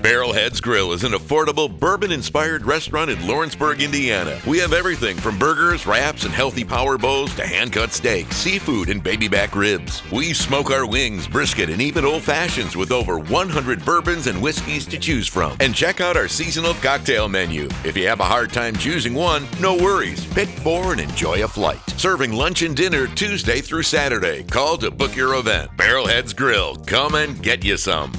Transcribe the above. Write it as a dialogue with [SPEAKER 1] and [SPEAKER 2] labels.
[SPEAKER 1] Barrelheads Grill is an affordable bourbon inspired restaurant in Lawrenceburg, Indiana. We have everything from burgers, wraps, and healthy power bowls to hand cut steak, seafood, and baby back ribs. We smoke our wings, brisket, and even old fashions with over 100 bourbons and whiskeys to choose from. And check out our seasonal cocktail menu. If you have a hard time choosing one, no worries. Pick four and enjoy a flight. Serving lunch and dinner Tuesday through Saturday. Call to book your event. Barrelheads Grill. Come and get you some.